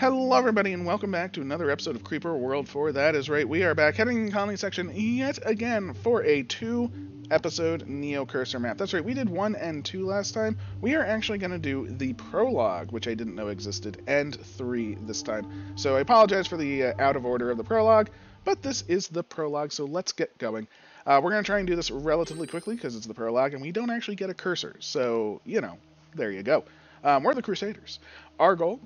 Hello, everybody, and welcome back to another episode of Creeper World 4. That is right, we are back heading in the colony section yet again for a two episode Neo Cursor map. That's right, we did one and two last time. We are actually going to do the prologue, which I didn't know existed, and three this time. So I apologize for the uh, out of order of the prologue, but this is the prologue, so let's get going. Uh, we're going to try and do this relatively quickly because it's the prologue, and we don't actually get a cursor. So, you know, there you go. Um, we're the Crusaders. Our goal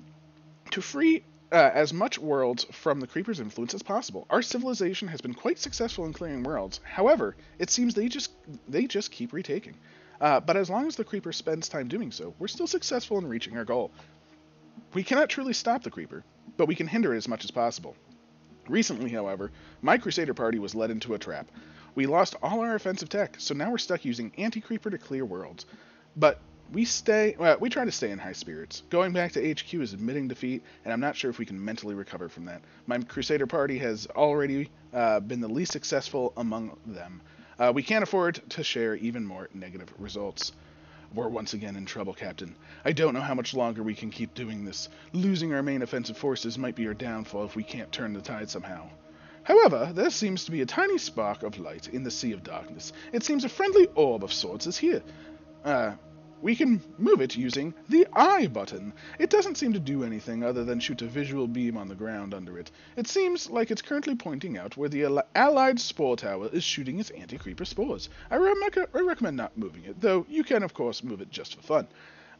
to free uh, as much worlds from the Creeper's influence as possible. Our civilization has been quite successful in clearing worlds. However, it seems they just they just keep retaking. Uh, but as long as the Creeper spends time doing so, we're still successful in reaching our goal. We cannot truly stop the Creeper, but we can hinder it as much as possible. Recently, however, my Crusader party was led into a trap. We lost all our offensive tech, so now we're stuck using Anti-Creeper to clear worlds. But we stay well, we try to stay in high spirits. Going back to HQ is admitting defeat, and I'm not sure if we can mentally recover from that. My Crusader party has already uh, been the least successful among them. Uh, we can't afford to share even more negative results. We're once again in trouble, Captain. I don't know how much longer we can keep doing this. Losing our main offensive forces might be our downfall if we can't turn the tide somehow. However, there seems to be a tiny spark of light in the sea of darkness. It seems a friendly orb of sorts is here. Uh, we can move it using the I button. It doesn't seem to do anything other than shoot a visual beam on the ground under it. It seems like it's currently pointing out where the Allied Spore Tower is shooting its anti-creeper spores. I, I, recommend not moving it, though you can of course move it just for fun.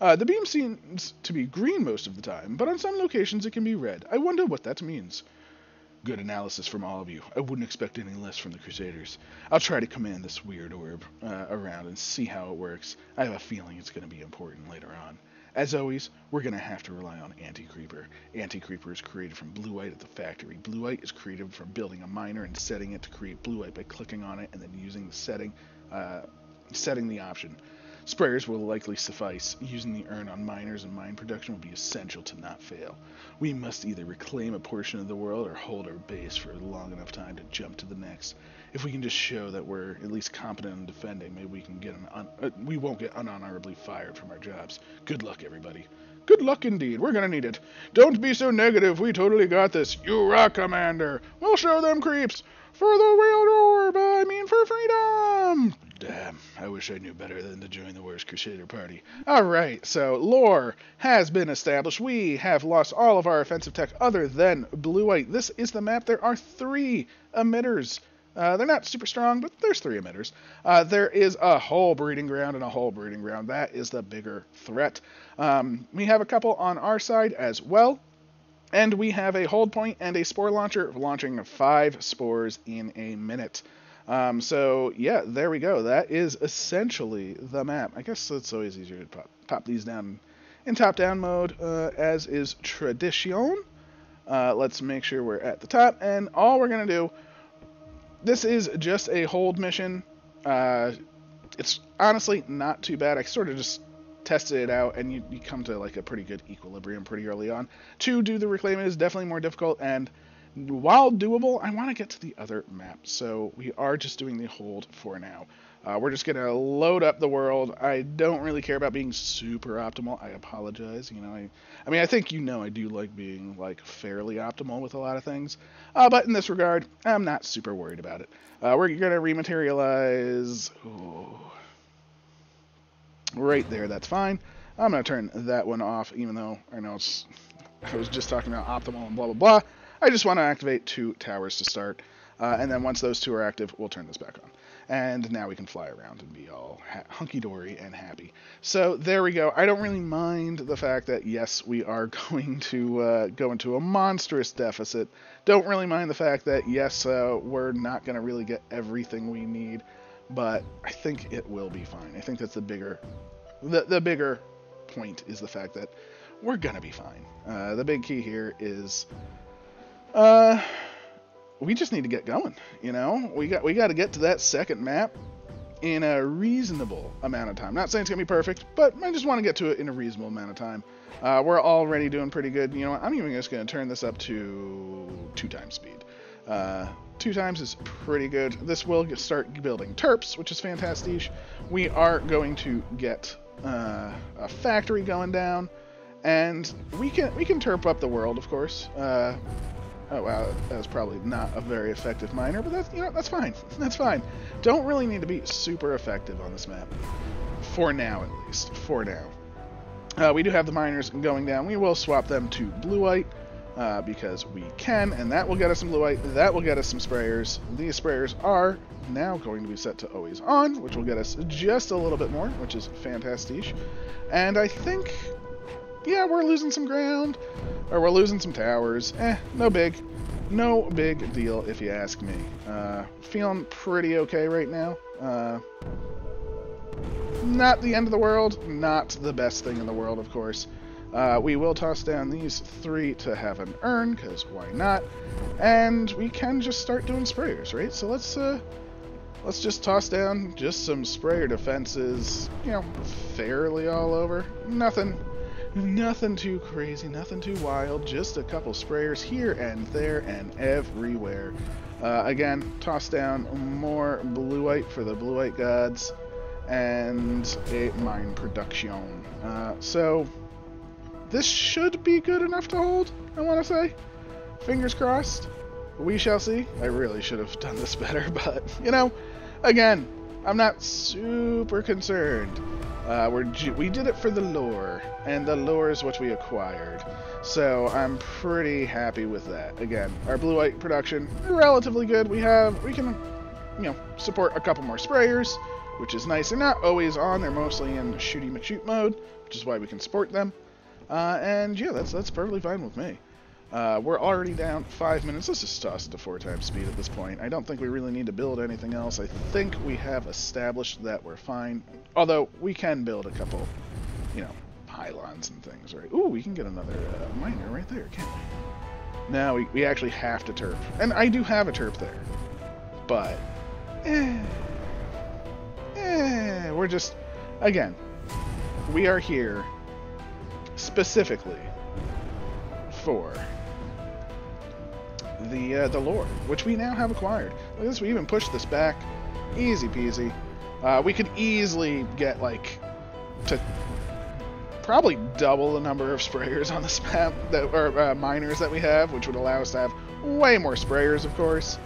Uh, the beam seems to be green most of the time, but on some locations it can be red. I wonder what that means. Good analysis from all of you. I wouldn't expect any less from the Crusaders. I'll try to command this weird orb uh, around and see how it works. I have a feeling it's going to be important later on. As always, we're going to have to rely on Anti-Creeper. Anti-Creeper is created from bluite at the factory. Bluite is created from building a miner and setting it to create bluite by clicking on it and then using the setting, uh, setting the option. Sprayers will likely suffice. Using the urn on miners and mine production will be essential to not fail. We must either reclaim a portion of the world or hold our base for a long enough time to jump to the next. If we can just show that we're at least competent in defending, maybe we can get un- uh, we won't get unhonorably fired from our jobs. Good luck, everybody. Good luck indeed. We're gonna need it. Don't be so negative. We totally got this. You rock, Commander. We'll show them creeps. For the wheel orb, I mean for freedom! Damn, I wish I knew better than to join the worst Crusader party. Alright, so lore has been established. We have lost all of our offensive tech other than Bluite. This is the map. There are three emitters. Uh, they're not super strong, but there's three emitters. Uh, there is a whole breeding ground and a whole breeding ground. That is the bigger threat. Um, we have a couple on our side as well. And we have a hold point and a spore launcher launching five spores in a minute. Um, so yeah, there we go. That is essentially the map. I guess it's always easier to pop, pop these down in top-down mode, uh, as is tradition. Uh, let's make sure we're at the top, and all we're gonna do. This is just a hold mission. Uh, it's honestly not too bad. I sort of just tested it out, and you, you come to like a pretty good equilibrium pretty early on. To do the reclaiming is definitely more difficult, and while doable, I want to get to the other map. So we are just doing the hold for now. Uh, we're just gonna load up the world. I don't really care about being super optimal. I apologize. You know, I, I mean, I think you know I do like being like fairly optimal with a lot of things. Uh, but in this regard, I'm not super worried about it. Uh, we're gonna rematerialize. Ooh right there. That's fine. I'm going to turn that one off, even though I know it's, I was just talking about optimal and blah, blah, blah. I just want to activate two towers to start. Uh, and then once those two are active, we'll turn this back on. And now we can fly around and be all hunky-dory and happy. So there we go. I don't really mind the fact that, yes, we are going to uh, go into a monstrous deficit. Don't really mind the fact that, yes, uh, we're not going to really get everything we need but I think it will be fine. I think that's the bigger, the the bigger point is the fact that we're gonna be fine. Uh, the big key here is, uh, we just need to get going. You know, we got we got to get to that second map in a reasonable amount of time. Not saying it's gonna be perfect, but I just want to get to it in a reasonable amount of time. Uh, we're already doing pretty good. You know, I'm even just gonna turn this up to two times speed. Uh, two times is pretty good. This will get, start building terps, which is fantastic. We are going to get uh, a factory going down, and we can we can terp up the world, of course. Uh, oh wow, that was probably not a very effective miner, but that's you know that's fine. That's fine. Don't really need to be super effective on this map, for now at least. For now. Uh, we do have the miners going down. We will swap them to bluite uh, because we can, and that will get us some bluite. That will get us some sprayers. These sprayers are now going to be set to always on, which will get us just a little bit more, which is fantastic. And I think, yeah, we're losing some ground, or we're losing some towers. Eh, no big. No big deal, if you ask me. Uh, feeling pretty okay right now. Uh, not the end of the world, not the best thing in the world, of course. Uh, we will toss down these three to have an urn, because why not? And we can just start doing sprayers, right? So let's uh, let's just toss down just some sprayer defenses, you know, fairly all over. Nothing, nothing too crazy, nothing too wild, just a couple sprayers here and there and everywhere. Uh, again, toss down more bluite for the bluite gods and a mine production. Uh, so this should be good enough to hold, I want to say. Fingers crossed. We shall see. I really should have done this better, but, you know, again, I'm not super concerned. Uh, we did it for the lore, and the lore is what we acquired. So I'm pretty happy with that. Again, our bluite production relatively good. We have we can, you know, support a couple more sprayers which is nice. They're not always on, they're mostly in shooty McShoot mode, which is why we can support them. Uh, and yeah, that's that's perfectly fine with me. Uh, we're already down five minutes. Let's just toss to four times speed at this point. I don't think we really need to build anything else. I think we have established that we're fine. Although we can build a couple, you know, pylons and things, right? Ooh, we can get another uh, miner right there, can't we? Now we, we actually have to terp. And I do have a terp there. But, eh, eh, we're just, again, we are here specifically for the uh, the lore, which we now have acquired. Look at this, we even pushed this back, easy peasy. Uh, we could easily get like to probably double the number of sprayers on this map that or uh, miners that we have, which would allow us to have way more sprayers, of course.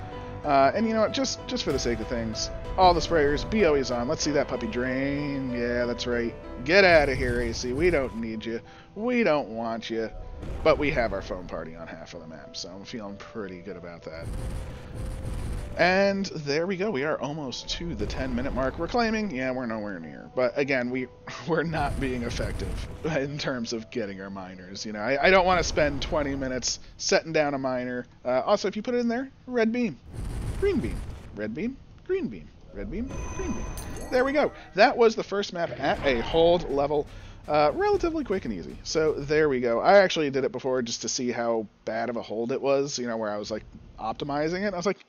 Uh, and you know what, just just for the sake of things, all the sprayers, be always on. Let's see that puppy drain. Yeah, that's right. Get out of here, AC. We don't need you. We don't want you. But we have our foam party on half of the map, so I'm feeling pretty good about that. And there we go. We are almost to the 10 minute mark. We're claiming, yeah, we're nowhere near. But again, we we're not being effective in terms of getting our miners. You know, I, I don't want to spend 20 minutes setting down a miner. Uh, also, if you put it in there, red beam, green beam, red beam, green beam. Red beam, green beam. There we go. That was the first map at a hold level. Uh, relatively quick and easy. So there we go. I actually did it before just to see how bad of a hold it was, you know, where I was like optimizing it. I was like,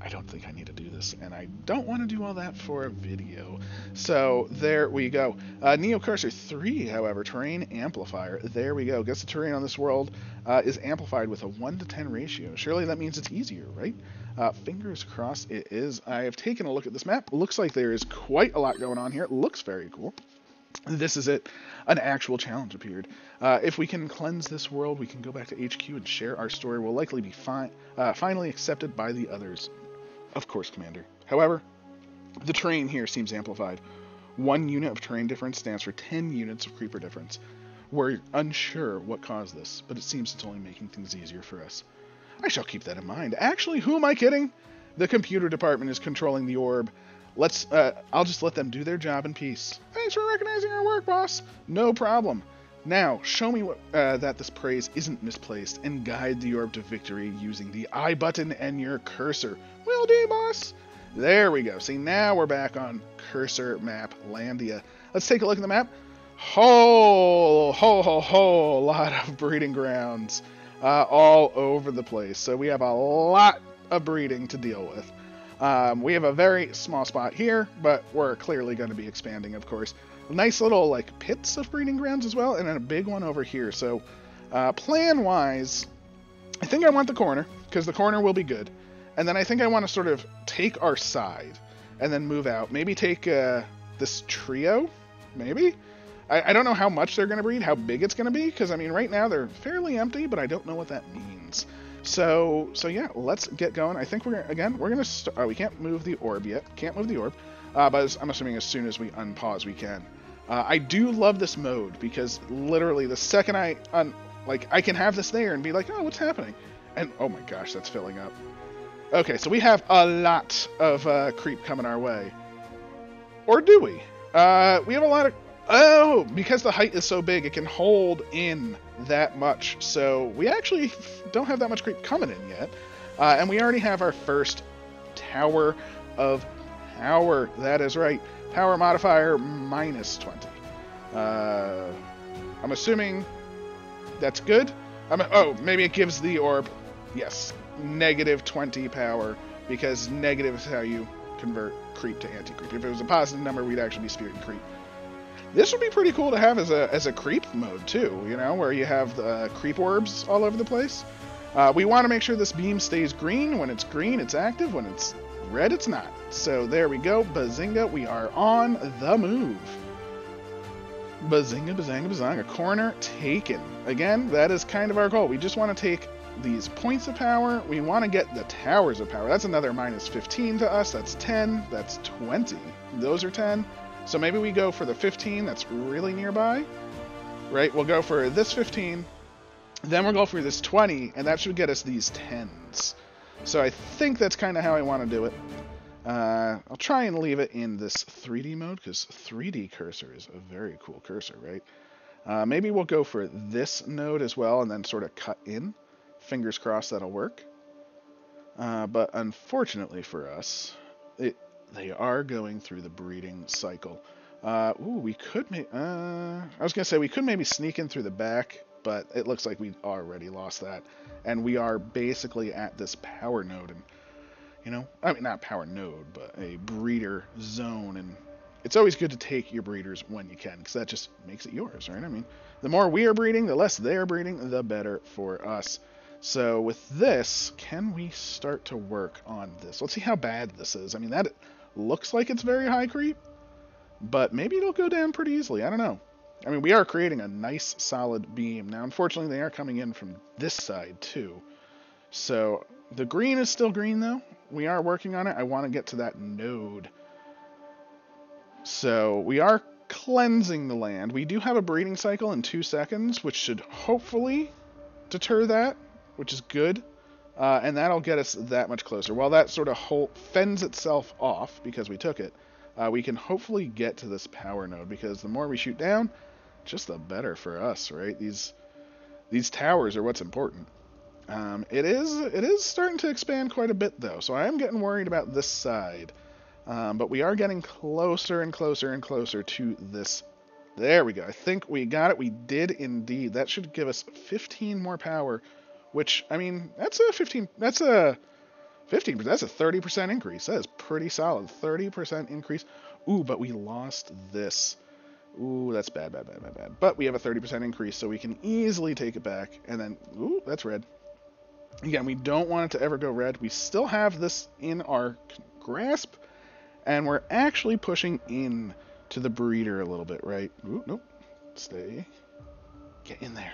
I don't think I need to do this, and I don't want to do all that for a video. So there we go. Uh, Neo Cursor 3, however, terrain amplifier. There we go. Guess the terrain on this world uh, is amplified with a 1 to 10 ratio. Surely that means it's easier, right? Uh, fingers crossed it is. I have taken a look at this map. Looks like there is quite a lot going on here. It looks very cool. This is it. An actual challenge appeared. Uh, if we can cleanse this world, we can go back to HQ and share our story. We'll likely be fi uh, finally accepted by the others. Of course, Commander. However, the terrain here seems amplified. One unit of terrain difference stands for 10 units of creeper difference. We're unsure what caused this, but it seems it's only making things easier for us. I shall keep that in mind. Actually, who am I kidding? The computer department is controlling the orb. Let's, uh, I'll just let them do their job in peace. Thanks for recognizing our work, boss. No problem. Now, show me what, uh, that this praise isn't misplaced and guide the orb to victory using the I button and your cursor. Will do, boss. There we go. See, now we're back on cursor map Landia. Let's take a look at the map. Whole, whole, whole, whole lot of breeding grounds uh, all over the place. So we have a lot of breeding to deal with. Um, we have a very small spot here, but we're clearly going to be expanding, of course. Nice little like pits of breeding grounds as well, and then a big one over here. So uh, plan-wise, I think I want the corner because the corner will be good, and then I think I want to sort of take our side and then move out. Maybe take uh, this trio, maybe. I, I don't know how much they're going to breed, how big it's going to be, because I mean, right now they're fairly empty, but I don't know what that means. So, so yeah, let's get going. I think we're gonna, again, we're gonna. St- uh, we can't move the orb yet. Can't move the orb, uh, but I'm assuming as soon as we unpause, we can. Uh, I do love this mode because literally the second I un, like, I can have this there and be like, oh, what's happening? And oh my gosh, that's filling up. Okay, so we have a lot of uh, creep coming our way, or do we? Uh, we have a lot of Oh, because the height is so big, it can hold in that much. So we actually don't have that much creep coming in yet. Uh, and we already have our first Tower of Power. That is right. Power modifier minus 20. Uh, I'm assuming that's good. I'm, oh, maybe it gives the orb, yes, negative 20 power, because negative is how you convert creep to anti-creep. If it was a positive number, we'd actually be spewing creep. This would be pretty cool to have as a as a creep mode too. You know, where you have the creep orbs all over the place. Uh, we want to make sure this beam stays green. When it's green, it's active. When it's red, it's not. So there we go. Bazinga, we are on the move. Bazinga, bazanga, bazanga. Corner taken. Again, that is kind of our goal. We just want to take these points of power. We want to get the towers of power. That's another minus 15 to us. That's 10. That's 20. Those are 10. So maybe we go for the 15 that's really nearby, right? We'll go for this 15, then we'll go for this 20, and that should get us these 10s. So I think that's kind of how I want to do it. Uh, I'll try and leave it in this 3D mode, because 3D cursor is a very cool cursor, right? Uh, maybe we'll go for this node as well, and then sort of cut in. Fingers crossed that'll work. Uh, but unfortunately for us, it they are going through the breeding cycle. Uh, ooh, we could uh, I was gonna say we could maybe sneak in through the back, but it looks like we already lost that, and we are basically at this power node, and you know, I mean not power node, but a breeder zone, and it's always good to take your breeders when you can, because that just makes it yours, right? I mean, the more we are breeding, the less they are breeding, the better for us. So with this, can we start to work on this? Let's see how bad this is. I mean, that looks like it's very high creep, but maybe it'll go down pretty easily. I don't know. I mean, we are creating a nice solid beam. Now, unfortunately, they are coming in from this side, too. So, the green is still green, though. We are working on it. I want to get to that node. So, we are cleansing the land. We do have a breeding cycle in two seconds, which should hopefully deter that, which is good. Uh, and that'll get us that much closer. While that sort of fends itself off because we took it, uh, we can hopefully get to this power node because the more we shoot down, just the better for us, right? These these towers are what's important. Um, it is it is starting to expand quite a bit though, so I am getting worried about this side. Um, but we are getting closer and closer and closer to this. There we go. I think we got it. We did indeed. That should give us 15 more power which I mean, that's a 15. That's a 15. That's a 30% increase. That is pretty solid. 30% increase. Ooh, but we lost this. Ooh, that's bad, bad, bad, bad, bad. But we have a 30% increase, so we can easily take it back. And then, ooh, that's red. Again, we don't want it to ever go red. We still have this in our grasp, and we're actually pushing in to the breeder a little bit, right? Ooh, nope. Stay. Get in there.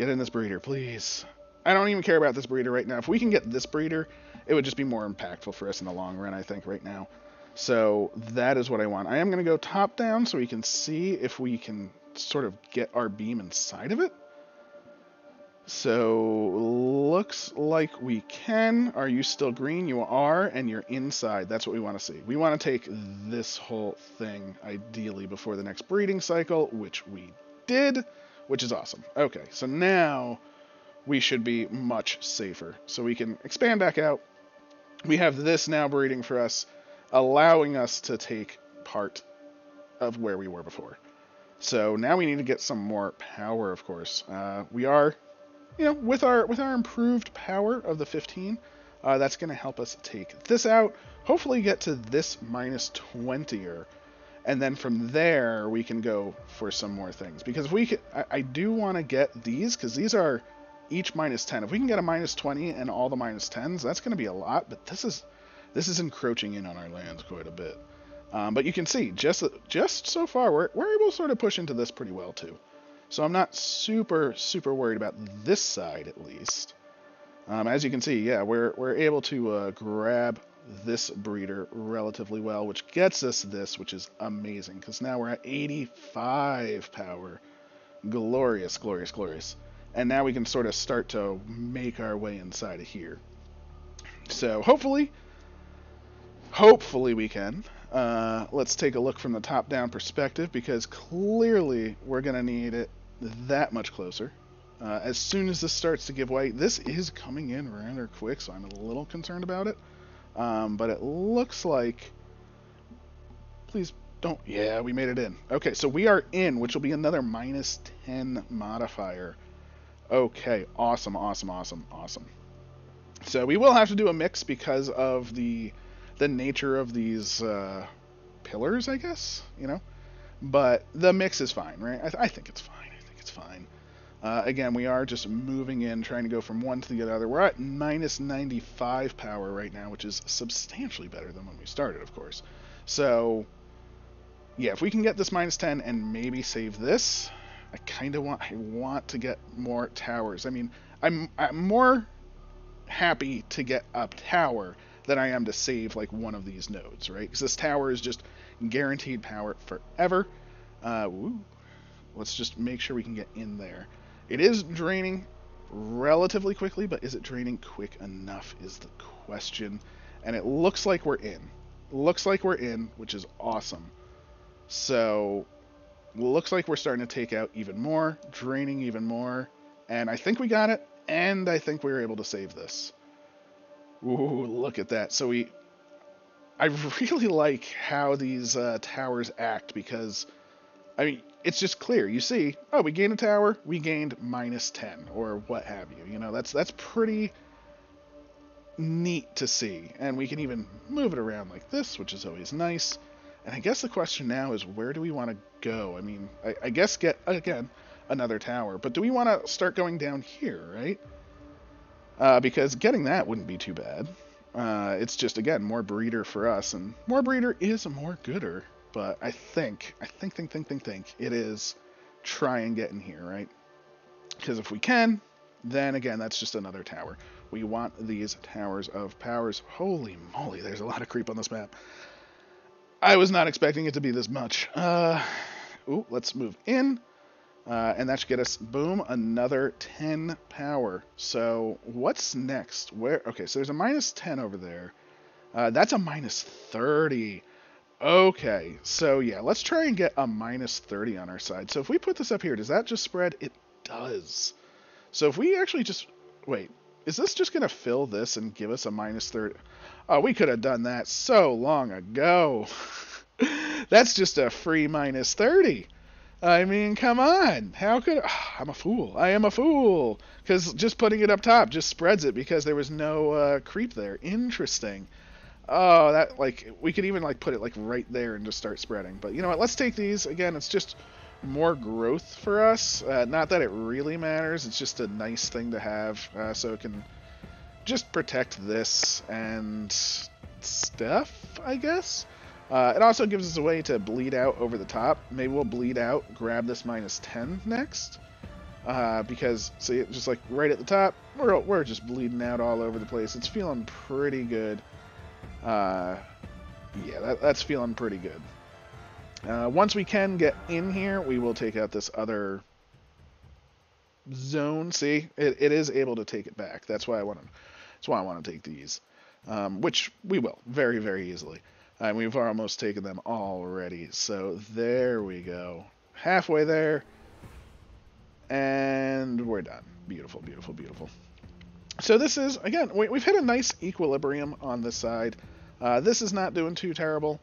Get in this breeder, please. I don't even care about this breeder right now. If we can get this breeder, it would just be more impactful for us in the long run, I think, right now. So that is what I want. I am going to go top down so we can see if we can sort of get our beam inside of it. So looks like we can. Are you still green? You are, and you're inside. That's what we want to see. We want to take this whole thing, ideally, before the next breeding cycle, which we did which is awesome. Okay, so now we should be much safer. So we can expand back out. We have this now breeding for us, allowing us to take part of where we were before. So now we need to get some more power, of course. Uh, we are, you know, with our with our improved power of the 15, uh, that's going to help us take this out. Hopefully get to this minus 20er and then from there we can go for some more things because if we can, I, I do want to get these because these are each minus 10 if we can get a minus 20 and all the minus 10s that's going to be a lot but this is this is encroaching in on our lands quite a bit Um, but you can see just just so far we're we're able to sort of push into this pretty well too. So I'm not super super worried about this side at least. Um, as you can see, yeah, we're we're able to uh, grab this breeder relatively well, which gets us this, which is amazing because now we're at 85 power. Glorious, glorious, glorious. And now we can sort of start to make our way inside of here. So hopefully, hopefully we can. Uh, let's take a look from the top-down perspective because clearly we're going to need it that much closer. Uh, as soon as this starts to give way, this is coming in rather quick, so I'm a little concerned about it. Um, but it looks like... Please don't... Yeah, we made it in. Okay, so we are in, which will be another minus 10 modifier. Okay, awesome, awesome, awesome, awesome. So we will have to do a mix because of the the nature of these uh, pillars, I guess, you know. But the mix is fine, right? I, th- I think it's fine. I think it's fine. Uh, again, we are just moving in, trying to go from one to the other. We're at minus 95 power right now, which is substantially better than when we started, of course. So, yeah, if we can get this minus 10 and maybe save this, I kind of want I want to get more towers. I mean, I'm I'm more happy to get a tower than I am to save like one of these nodes, right? Because this tower is just guaranteed power forever. Uh, let's just make sure we can get in there. It is draining relatively quickly, but is it draining quick enough is the question. And it looks like we're in. Looks like we're in, which is awesome. So, looks like we're starting to take out even more, draining even more. And I think we got it, and I think we were able to save this. Ooh, look at that. So we... I really like how these uh, towers act because, I mean, it's just clear. You see, oh, we gained a tower, we gained minus 10, or what have you. You know, that's that's pretty neat to see. And we can even move it around like this, which is always nice. And I guess the question now is, where do we want to go? I mean, I, I guess get, again, another tower. But do we want to start going down here, right? Uh, because getting that wouldn't be too bad. Uh, it's just, again, more breeder for us, and more breeder is a more gooder. But I think, I think, think, think, think, think, it is try and get in here, right? Because if we can, then again, that's just another tower. We want these towers of powers. Holy moly, there's a lot of creep on this map. I was not expecting it to be this much. Uh, ooh, let's move in. Uh, and that should get us, boom, another 10 power. So what's next? Where? Okay, so there's a minus 10 over there. Uh, that's a minus 30. Okay, so yeah, let's try and get a minus 30 on our side. So if we put this up here, does that just spread? It does. So if we actually just, wait, is this just going to fill this and give us a minus 30? Oh, we could have done that so long ago. That's just a free minus 30. I mean, come on. How could oh, I'm a fool? I am a fool because just putting it up top just spreads it because there was no uh, creep there. Interesting. Oh, that like we could even like put it like right there and just start spreading. But you know what? Let's take these again. It's just more growth for us. Uh, not that it really matters. It's just a nice thing to have, uh, so it can just protect this and stuff, I guess. Uh, it also gives us a way to bleed out over the top. Maybe we'll bleed out, grab this minus 10 next. Uh, because, see, just like right at the top, we're, we're just bleeding out all over the place. It's feeling pretty good. Uh, yeah, that, that's feeling pretty good. Uh, once we can get in here, we will take out this other zone. See, it, it is able to take it back. That's why I want to. That's why I want to take these, um, which we will very, very easily. And we've almost taken them already. So there we go. Halfway there. And we're done. Beautiful, beautiful, beautiful. So this is, again, we, have hit a nice equilibrium on this side. Uh, this is not doing too terrible.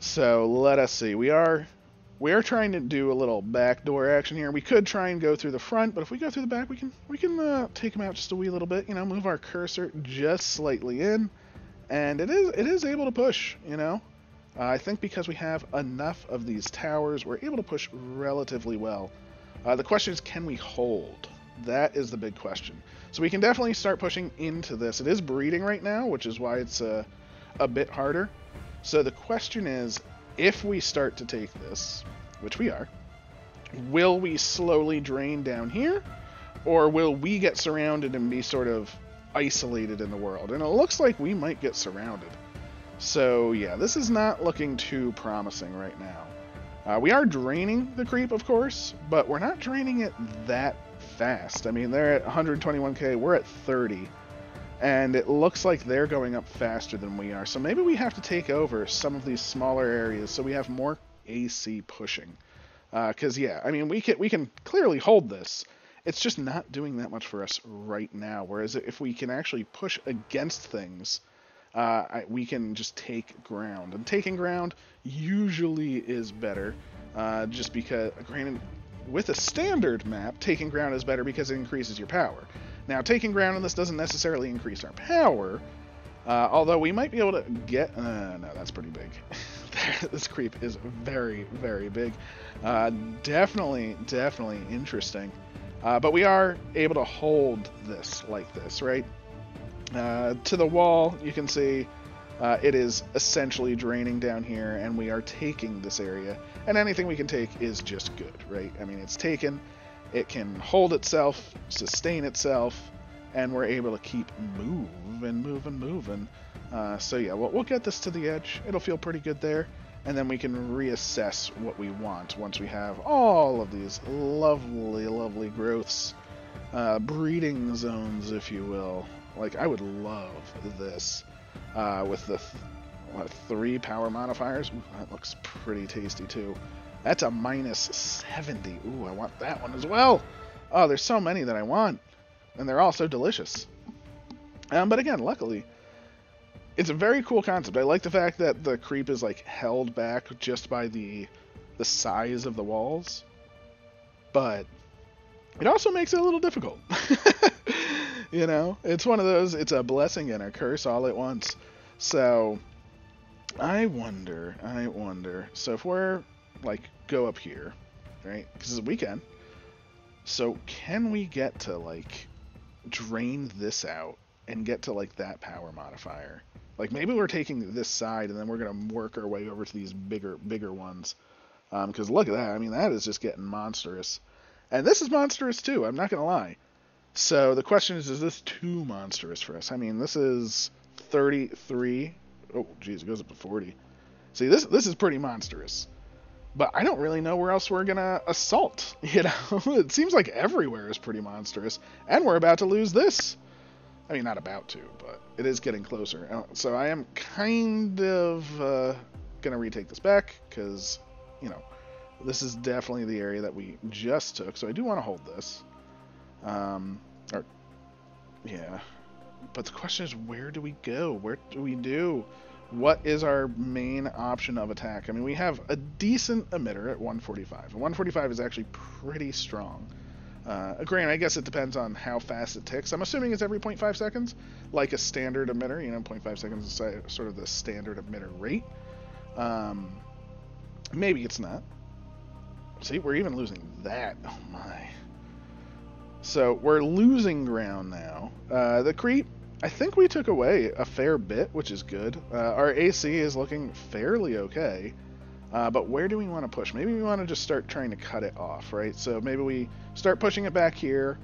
So let us see. We are we are trying to do a little backdoor action here. We could try and go through the front, but if we go through the back, we can we can uh, take them out just a wee little bit. You know, move our cursor just slightly in, and it is it is able to push. You know, uh, I think because we have enough of these towers, we're able to push relatively well. Uh, the question is, can we hold? That is the big question. So we can definitely start pushing into this. It is breeding right now, which is why it's uh, a bit harder. So the question is, if we start to take this, which we are, will we slowly drain down here, or will we get surrounded and be sort of isolated in the world? And it looks like we might get surrounded. So yeah, this is not looking too promising right now. Uh, we are draining the creep, of course, but we're not draining it that fast. I mean, they're at 121k, we're at 30, and it looks like they're going up faster than we are. So maybe we have to take over some of these smaller areas so we have more AC pushing. Because uh, yeah, I mean, we can we can clearly hold this. It's just not doing that much for us right now. Whereas if we can actually push against things, uh, I, we can just take ground. And taking ground usually is better, uh, just because, granted, with a standard map, taking ground is better because it increases your power. Now, taking ground in this doesn't necessarily increase our power, uh, although we might be able to get... Uh, no, that's pretty big. this creep is very, very big. Uh, definitely, definitely interesting. Uh, but we are able to hold this like this, right? Uh, to the wall, you can see uh, it is essentially draining down here, and we are taking this area. And anything we can take is just good, right? I mean, it's taken, it can hold itself, sustain itself, and we're able to keep moving, moving, moving. Uh, so yeah, we'll, we'll get this to the edge. It'll feel pretty good there. And then we can reassess what we want once we have all of these lovely, lovely growths. Uh, breeding zones, if you will, like, I would love this uh, with the th what, three power modifiers. Ooh, that looks pretty tasty, too. That's a minus 70. Ooh, I want that one as well. Oh, there's so many that I want. And they're all so delicious. Um, but again, luckily, it's a very cool concept. I like the fact that the creep is like held back just by the the size of the walls. But it also makes it a little difficult. you know, it's one of those, it's a blessing and a curse all at once. So, I wonder, I wonder. So, if we're, like, go up here, right? Because it's a weekend. So, can we get to, like, drain this out and get to, like, that power modifier? Like, maybe we're taking this side and then we're going to work our way over to these bigger, bigger ones. Because um, look at that. I mean, that is just getting monstrous. And this is monstrous, too. I'm not going to lie. So the question is, is this too monstrous for us? I mean, this is 33. Oh, geez, it goes up to 40. See, this this is pretty monstrous. But I don't really know where else we're gonna assault. You know, it seems like everywhere is pretty monstrous, and we're about to lose this. I mean, not about to, but it is getting closer. Uh, so I am kind of uh, gonna retake this back because, you know, this is definitely the area that we just took. So I do want to hold this. Um, or, yeah. But the question is, where do we go? Where do we do? What is our main option of attack? I mean, we have a decent emitter at 145. And 145 is actually pretty strong. Uh, granted, I guess it depends on how fast it ticks. I'm assuming it's every 0.5 seconds, like a standard emitter. You know, 0.5 seconds is sort of the standard emitter rate. Um, maybe it's not. See, we're even losing that. Oh my. So we're losing ground now. Uh, the creep, I think we took away a fair bit, which is good. Uh, our AC is looking fairly okay. Uh, but where do we want to push? Maybe we want to just start trying to cut it off, right? So maybe we start pushing it back here,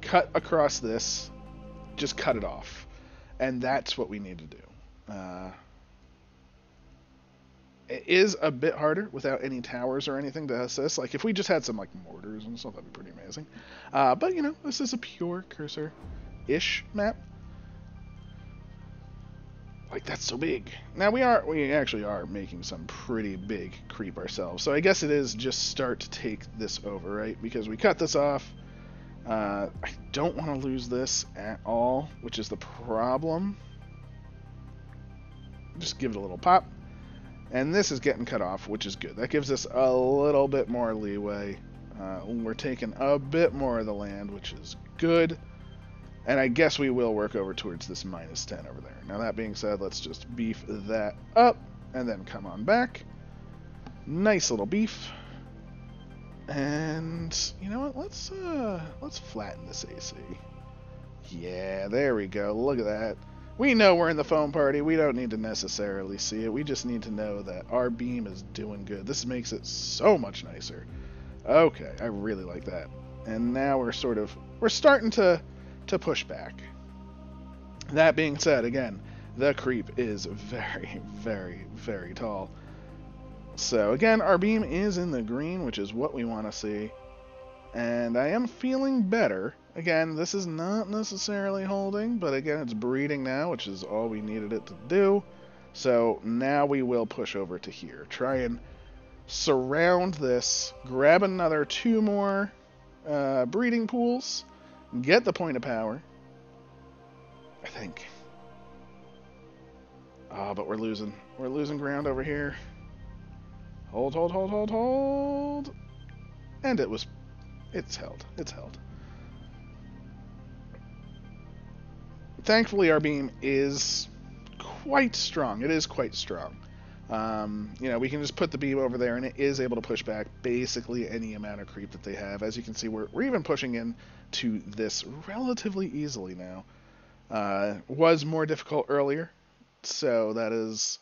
cut across this, just cut it off. And that's what we need to do. It is a bit harder without any towers or anything to assist. Like, if we just had some, like, mortars and stuff, that'd be pretty amazing. Uh, but, you know, this is a pure cursor-ish map. Like, that's so big. Now, we are, we actually are making some pretty big creep ourselves. So I guess it is just start to take this over, right? Because we cut this off. Uh, I don't want to lose this at all, which is the problem. Just give it a little pop. And this is getting cut off, which is good. That gives us a little bit more leeway. Uh, we're taking a bit more of the land, which is good. And I guess we will work over towards this minus 10 over there. Now that being said, let's just beef that up and then come on back. Nice little beef. And you know what? Let's uh let's flatten this AC. Yeah, there we go. Look at that. We know we're in the foam party. We don't need to necessarily see it. We just need to know that our beam is doing good. This makes it so much nicer. Okay, I really like that. And now we're sort of we're starting to to push back. That being said, again, the creep is very, very, very tall. So again, our beam is in the green, which is what we want to see. And I am feeling better. Again, this is not necessarily holding, but again, it's breeding now, which is all we needed it to do. So now we will push over to here. Try and surround this, grab another two more uh, breeding pools, get the point of power. I think. Ah, oh, but we're losing. We're losing ground over here. Hold, hold, hold, hold, hold. And it was it's held. It's held. Thankfully, our beam is quite strong. It is quite strong. Um, you know, we can just put the beam over there, and it is able to push back basically any amount of creep that they have. As you can see, we're, we're even pushing in to this relatively easily now. Uh, was more difficult earlier, so that is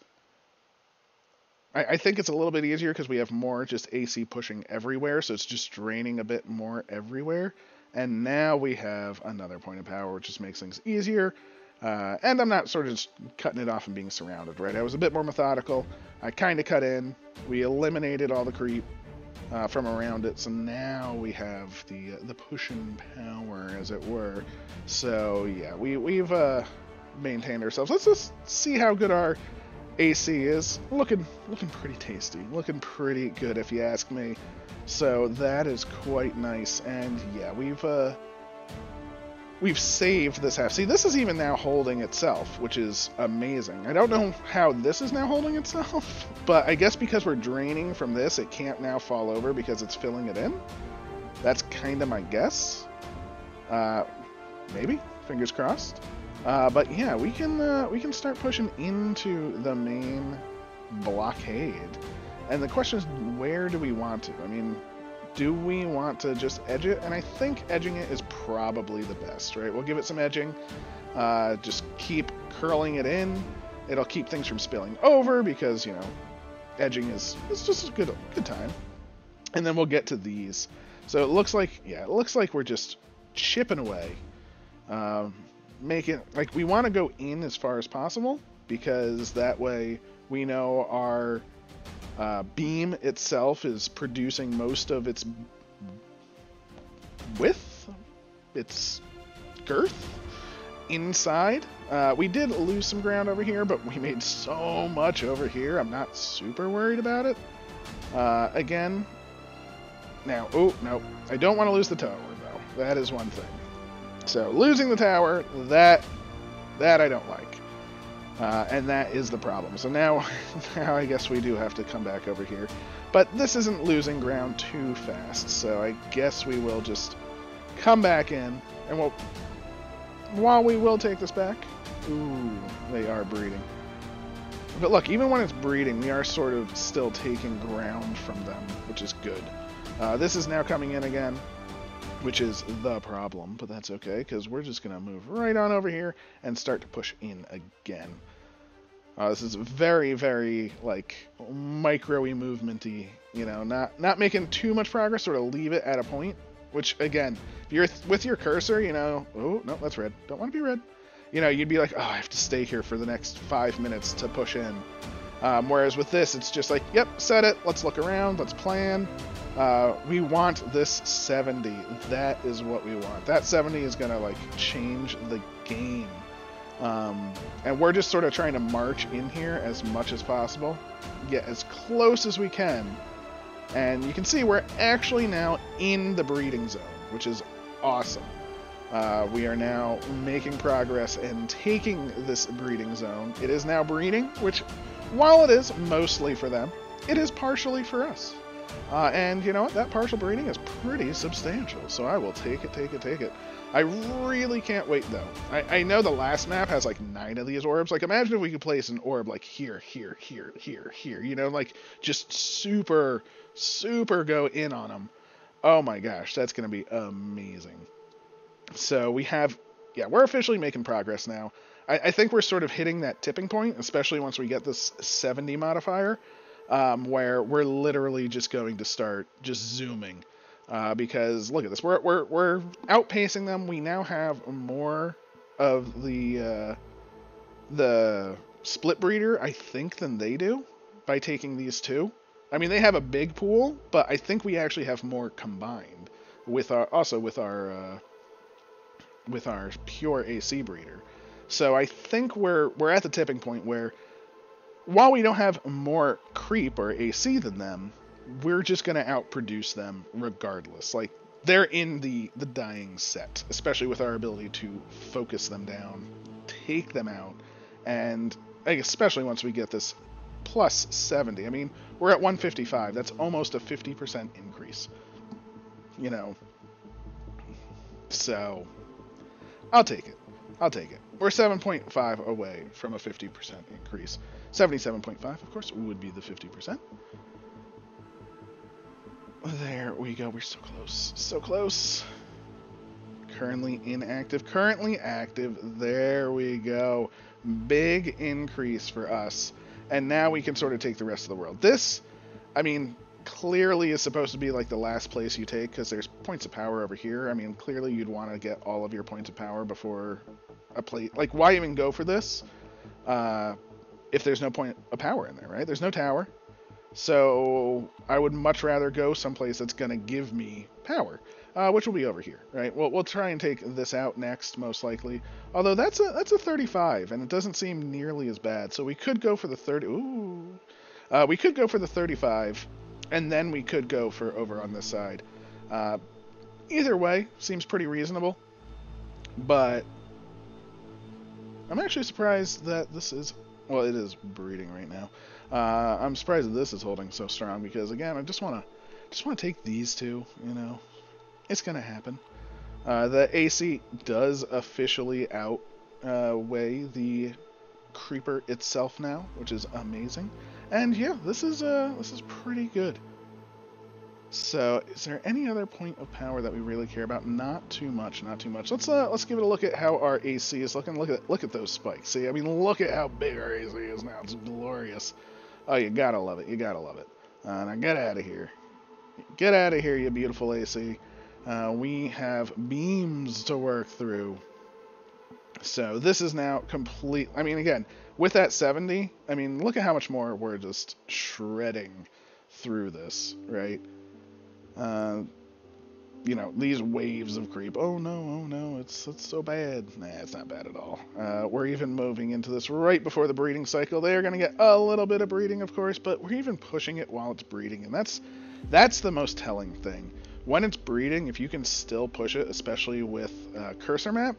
I, I think it's a little bit easier because we have more just AC pushing everywhere, so it's just draining a bit more everywhere. And now we have another point of power, which just makes things easier. Uh, and I'm not sort of just cutting it off and being surrounded, right? I was a bit more methodical. I kind of cut in. We eliminated all the creep uh, from around it, so now we have the uh, the pushing power, as it were. So yeah, we we've uh, maintained ourselves. Let's just see how good our AC is looking looking pretty tasty, looking pretty good if you ask me. So that is quite nice, and yeah, we've uh, we've saved this half. See, this is even now holding itself, which is amazing. I don't know how this is now holding itself, but I guess because we're draining from this, it can't now fall over because it's filling it in. That's kind of my guess. Uh, maybe. Fingers crossed. Uh, but yeah, we can uh, we can start pushing into the main blockade. And the question is, where do we want to? I mean, do we want to just edge it? And I think edging it is probably the best, right? We'll give it some edging. Uh, just keep curling it in. It'll keep things from spilling over because, you know, edging is it's just a good good time. And then we'll get to these. So it looks like, yeah, it looks like we're just chipping away. Um, make it like we want to go in as far as possible because that way we know our uh, beam itself is producing most of its width, its girth inside. Uh, we did lose some ground over here, but we made so much over here. I'm not super worried about it. Uh, again, now, oh, no, I don't want to lose the tower, though. That is one thing. So losing the tower, that that I don't like. Uh, and that is the problem. So now, now I guess we do have to come back over here. But this isn't losing ground too fast, so I guess we will just come back in, and we'll, while we will take this back, ooh, they are breeding. But look, even when it's breeding, we are sort of still taking ground from them, which is good. Uh, this is now coming in again which is the problem, but that's okay, because we're just going to move right on over here and start to push in again. Uh, this is very, very, like, micro-y movementy, you know, not, not making too much progress, sort of leave it at a point, which, again, if you're with your cursor, you know, oh, no, that's red, don't want to be red, you know, you'd be like, oh, I have to stay here for the next five minutes to push in. Um, whereas with this, it's just like, yep, set it, let's look around, let's plan, uh, we want this 70. That is what we want. That 70 is going to like change the game. Um, and we're just sort of trying to march in here as much as possible, get as close as we can. And you can see we're actually now in the breeding zone, which is awesome. Uh, we are now making progress and taking this breeding zone. It is now breeding, which, while it is mostly for them, it is partially for us. Uh, and you know what? That partial breeding is pretty substantial, so I will take it, take it, take it. I really can't wait, though. I, I know the last map has like nine of these orbs. Like, imagine if we could place an orb like here, here, here, here, here. You know, like just super, super go in on them. Oh my gosh, that's going to be amazing. So we have yeah, we're officially making progress now. I, I, think we're sort of hitting that tipping point, especially once we get this 70 modifier, um, where we're literally just going to start just zooming. Uh, because look at this, we're, we're, we're outpacing them. We now have more of the uh, the split breeder, I think, than they do by taking these two. I mean, they have a big pool, but I think we actually have more combined with our also with our uh, with our pure AC breeder. So I think we're we're at the tipping point where while we don't have more creep or AC than them, we're just gonna outproduce them regardless. Like they're in the the dying set, especially with our ability to focus them down, take them out, and especially once we get this plus 70. I mean, we're at 155. That's almost a 50% increase. You know. So, I'll take it. I'll take it. We're 7.5 away from a 50% increase. 77.5, of course, would be the 50%. There we go. We're so close. So close. Currently inactive. Currently active. There we go. Big increase for us. And now we can sort of take the rest of the world. This, I mean, clearly is supposed to be like the last place you take because there's points of power over here. I mean, clearly you'd want to get all of your points of power before a plate. Like, why even go for this uh, if there's no point of power in there, right? There's no tower. So I would much rather go someplace that's going to give me power, uh, which will be over here, right? Well, we'll try and take this out next, most likely. Although that's a that's a 35, and it doesn't seem nearly as bad. So we could go for the 30. Ooh, uh, we could go for the 35 and then we could go for over on this side. Uh, either way, seems pretty reasonable, but I'm actually surprised that this is, well, it is breeding right now. Uh, I'm surprised that this is holding so strong because, again, I just want to just want to take these two, you know. It's going to happen. Uh, the AC does officially outweigh the creeper itself now, which is amazing. And yeah, this is uh this is pretty good. So, is there any other point of power that we really care about? Not too much, not too much. Let's uh, let's give it a look at how our AC is looking. Look at look at those spikes. See, I mean, look at how big our AC is now. It's glorious. Oh, you gotta love it. You gotta love it. Uh, now get out of here. Get out of here, you beautiful AC. Uh, we have beams to work through. So this is now complete. I mean, again, with that 70, I mean, look at how much more we're just shredding through this, right? Uh, you know, these waves of creep. Oh no, oh no, it's it's so bad. Nah, it's not bad at all. Uh, we're even moving into this right before the breeding cycle. They are going to get a little bit of breeding, of course, but we're even pushing it while it's breeding, and that's that's the most telling thing. When it's breeding, if you can still push it, especially with uh, cursor map,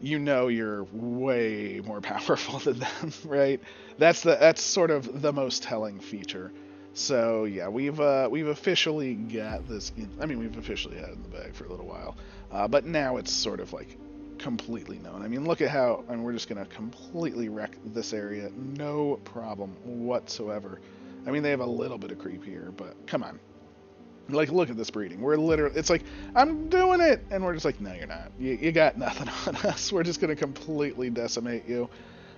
you know you're way more powerful than them, right? That's the that's sort of the most telling feature. So yeah, we've uh, we've officially got this. In, I mean, we've officially had it in the bag for a little while, uh, but now it's sort of like completely known. I mean, look at how, and we're just gonna completely wreck this area, no problem whatsoever. I mean, they have a little bit of creep here, but come on, like, look at this breeding. We're literally, it's like, I'm doing it. And we're just like, no, you're not. You, you got nothing on us. We're just going to completely decimate you.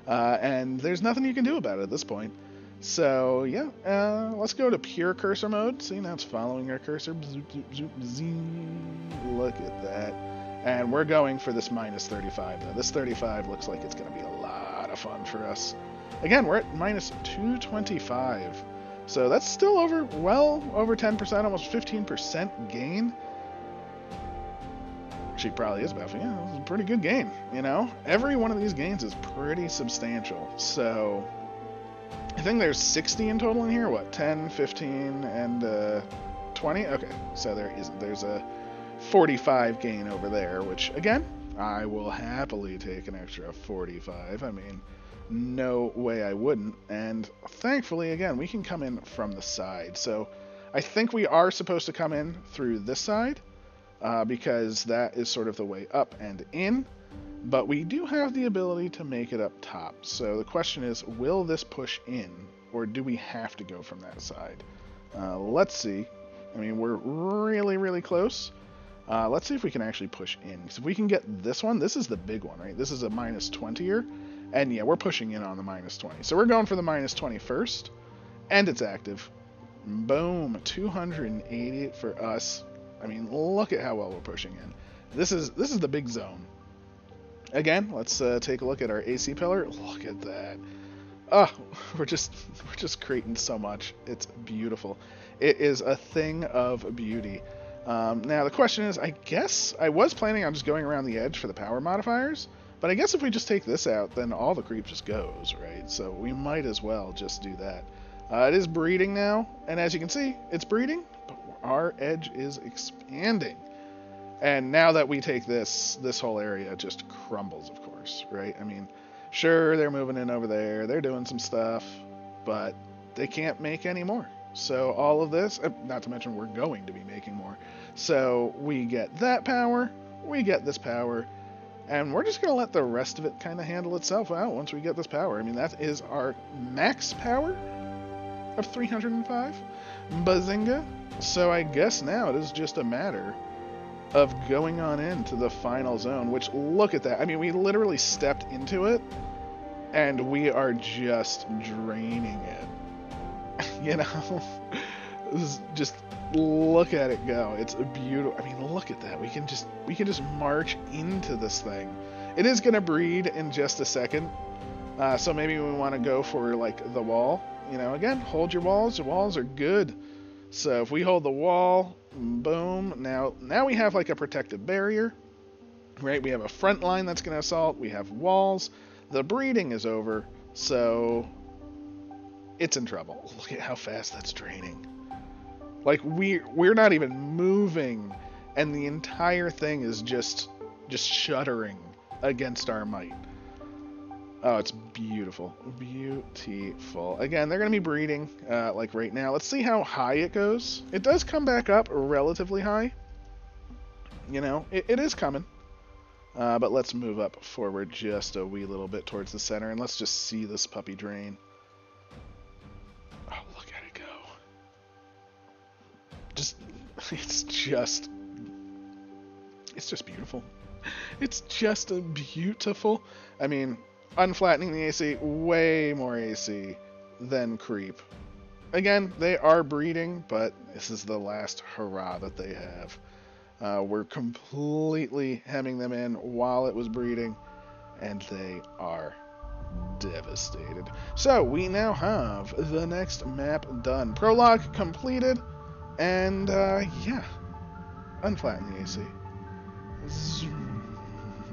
Uh, and there's nothing you can do about it at this point. So, yeah, uh, let's go to pure cursor mode. See, now it's following our cursor. Zoop, zoop, zoop, Look at that. And we're going for this minus 35, though. This 35 looks like it's going to be a lot of fun for us. Again, we're at minus 225. So that's still over, well over 10%, almost 15% gain. She probably is about, yeah, it's a pretty good gain, you know? Every one of these gains is pretty substantial. So I think there's 60 in total in here. What, 10, 15, and uh, 20? Okay, so there is there's a 45 gain over there, which again, I will happily take an extra 45. I mean, no way I wouldn't. And thankfully, again, we can come in from the side. So I think we are supposed to come in through this side uh, because that is sort of the way up and in. But we do have the ability to make it up top. So the question is, will this push in or do we have to go from that side? Uh, let's see. I mean, we're really, really close. Uh, let's see if we can actually push in. Because if we can get this one, this is the big one, right? This is a minus 20er. And yeah, we're pushing in on the minus 20. So we're going for the minus 20 first. And it's active. Boom. 280 for us. I mean, look at how well we're pushing in. This is this is the big zone. Again, let's uh, take a look at our AC pillar. Look at that. Oh, we're just we're just creating so much. It's beautiful. It is a thing of beauty. Um, now the question is, I guess I was planning on just going around the edge for the power modifiers, but I guess if we just take this out, then all the creep just goes, right? So we might as well just do that. Uh, it is breeding now, and as you can see, it's breeding, but our edge is expanding. And now that we take this, this whole area just crumbles, of course, right? I mean, sure, they're moving in over there, they're doing some stuff, but they can't make any more. So all of this, uh, not to mention we're going to be making more. So we get that power, we get this power, and we're just going to let the rest of it kind of handle itself out once we get this power. I mean, that is our max power of 305. Bazinga. So I guess now it is just a matter of going on into the final zone, which look at that. I mean, we literally stepped into it and we are just draining it. you know? just look at it go. It's a beautiful I mean, look at that. We can just we can just march into this thing. It is going to breed in just a second. Uh, so maybe we want to go for like the wall. You know, again, hold your walls. Your walls are good. So if we hold the wall, boom. Now, now we have like a protective barrier, right? We have a front line that's going to assault. We have walls. The breeding is over, so it's in trouble. Look at how fast that's draining. Like we we're not even moving, and the entire thing is just just shuddering against our might. Oh, it's beautiful. Beautiful. Again, they're going to be breeding, uh, like right now. Let's see how high it goes. It does come back up relatively high. You know, it, it is coming. Uh, but let's move up forward just a wee little bit towards the center, and let's just see this puppy drain. Oh, look at it go. Just, it's just, it's just beautiful. It's just a beautiful. I mean, unflattening the AC, way more AC than creep. Again, they are breeding, but this is the last hurrah that they have. Uh, we're completely hemming them in while it was breeding, and they are devastated. So we now have the next map done. Prologue completed, and uh, yeah, unflatten the AC.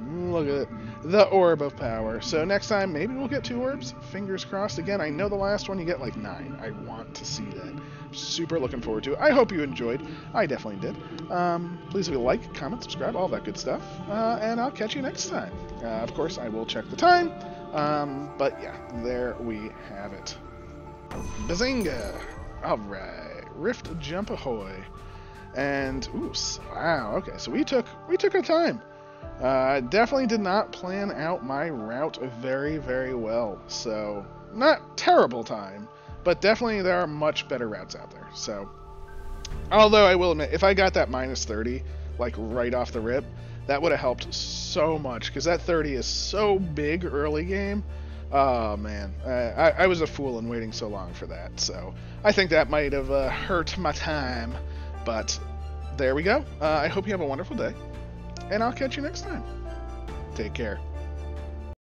Look at it the Orb of Power. So next time, maybe we'll get two orbs. Fingers crossed. Again, I know the last one you get like nine. I want to see that. Super looking forward to it. I hope you enjoyed. I definitely did. Um, please leave a like, comment, subscribe, all that good stuff. Uh, and I'll catch you next time. Uh, of course, I will check the time. Um, but yeah, there we have it. Bazinga! Alright. Rift Jump Ahoy. And, ooh, wow, okay, so we took, we took our time. Uh, definitely did not plan out my route very, very well. So, not terrible time, but definitely there are much better routes out there. So, although I will admit, if I got that minus 30, like right off the rip, that would have helped so much because that 30 is so big early game. Oh man, I, I, was a fool in waiting so long for that. So I think that might have uh, hurt my time. But there we go. Uh, I hope you have a wonderful day and I'll catch you next time. Take care.